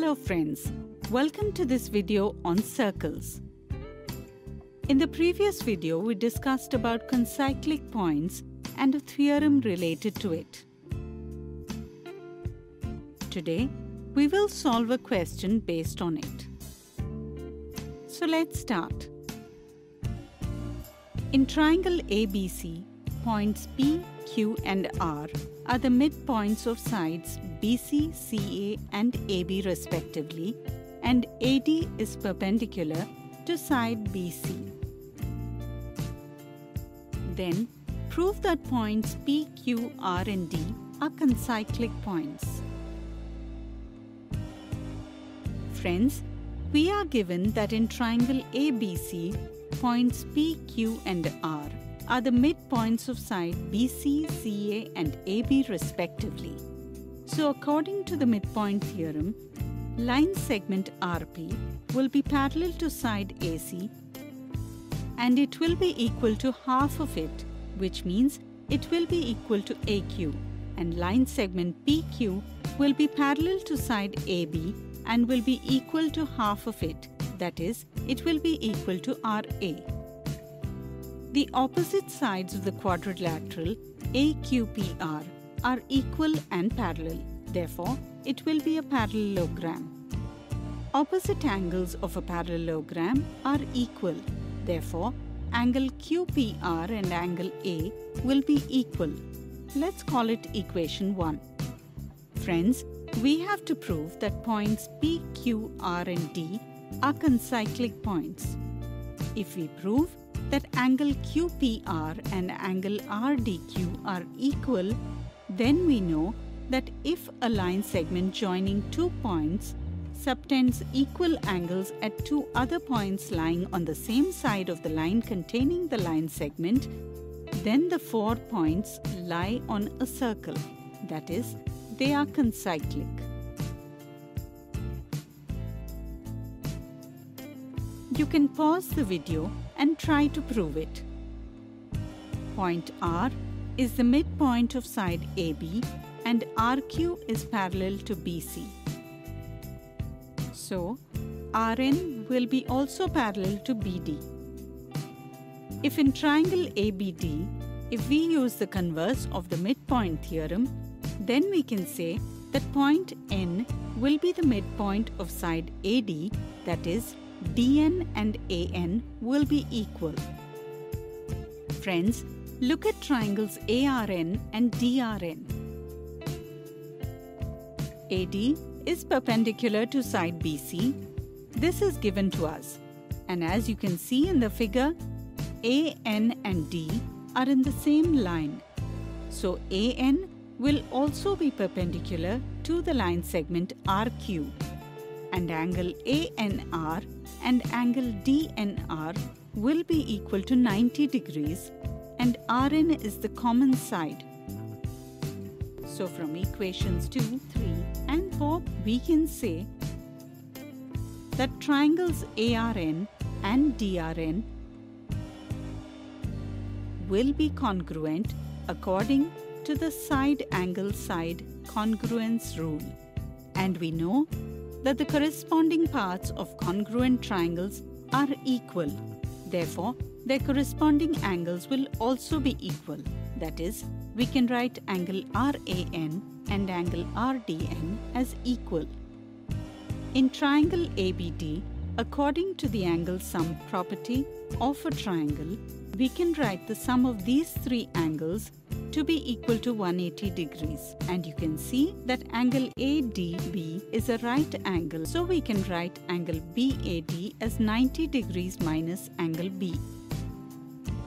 friends, welcome to this video on circles. In the previous video, we discussed about concyclic points and a theorem related to it. Today, we will solve a question based on it. So let's start. In triangle ABC, points P, Q and R are the midpoints of sides BC, CA and AB respectively and AD is perpendicular to side BC. Then, prove that points P, Q, R and D are concyclic points. Friends, we are given that in triangle ABC, points P, Q and R are the midpoints of side BC, CA and AB respectively. So according to the midpoint theorem, line segment RP will be parallel to side AC and it will be equal to half of it, which means it will be equal to AQ and line segment PQ will be parallel to side AB and will be equal to half of it, that is, it will be equal to RA. The opposite sides of the quadrilateral AQPR are equal and parallel. Therefore, it will be a parallelogram. Opposite angles of a parallelogram are equal. Therefore, angle QPR and angle A will be equal. Let's call it equation 1. Friends, we have to prove that points P, Q, R and D are concyclic points. If we prove that angle QPR and angle RDQ are equal, then we know that if a line segment joining two points subtends equal angles at two other points lying on the same side of the line containing the line segment, then the four points lie on a circle. That is, they are concyclic. You can pause the video and try to prove it. Point R is the midpoint of side AB and RQ is parallel to BC. So, RN will be also parallel to BD. If in triangle ABD, if we use the converse of the midpoint theorem, then we can say that point N will be the midpoint of side AD, that is, DN and AN will be equal. Friends, look at triangles ARN and DRN. AD is perpendicular to side BC. This is given to us. And as you can see in the figure, AN and D are in the same line. So AN will also be perpendicular to the line segment RQ and angle ANR and angle DNR will be equal to 90 degrees and RN is the common side. So from equations 2, 3 and 4 we can say that triangles ARN and DRN will be congruent according to the side angle side congruence rule. And we know that the corresponding parts of congruent triangles are equal. Therefore, their corresponding angles will also be equal. That is, we can write angle RAN and angle RDN as equal. In triangle ABD, according to the angle sum property of a triangle, we can write the sum of these three angles to be equal to 180 degrees. And you can see that angle ADB is a right angle. So we can write angle BAD as 90 degrees minus angle B.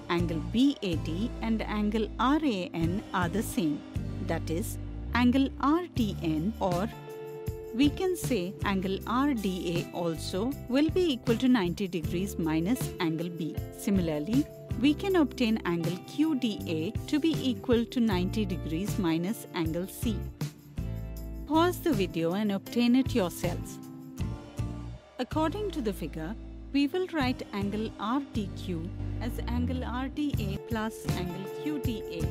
Angle BAD and angle RAN are the same. That is, angle RDN or we can say angle RDA also will be equal to 90 degrees minus angle B. Similarly, we can obtain angle QDA to be equal to 90 degrees minus angle C. Pause the video and obtain it yourself. According to the figure, we will write angle RDQ as angle RDA plus angle QDA.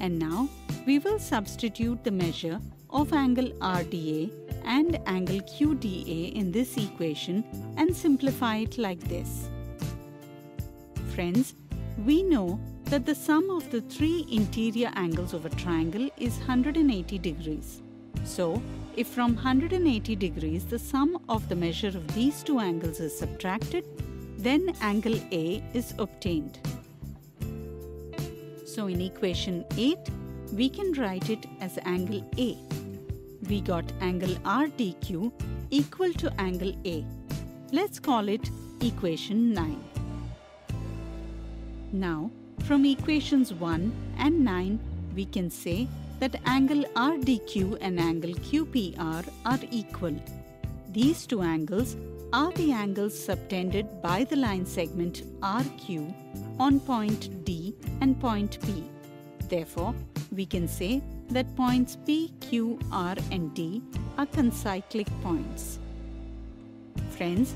And now we will substitute the measure of angle RDA and angle QDA in this equation and simplify it like this. Friends, we know that the sum of the three interior angles of a triangle is 180 degrees. So, if from 180 degrees the sum of the measure of these two angles is subtracted, then angle A is obtained. So in equation 8, we can write it as angle A. We got angle RDQ equal to angle A. Let's call it equation 9. Now, from equations 1 and 9, we can say that angle RDQ and angle QPR are equal. These two angles are the angles subtended by the line segment RQ on point D and point P. Therefore, we can say that points P, Q, R and D are concyclic points. Friends,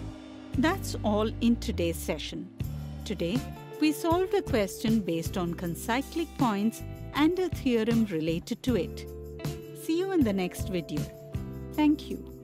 that's all in today's session. Today, we solved a question based on concyclic points and a theorem related to it. See you in the next video. Thank you.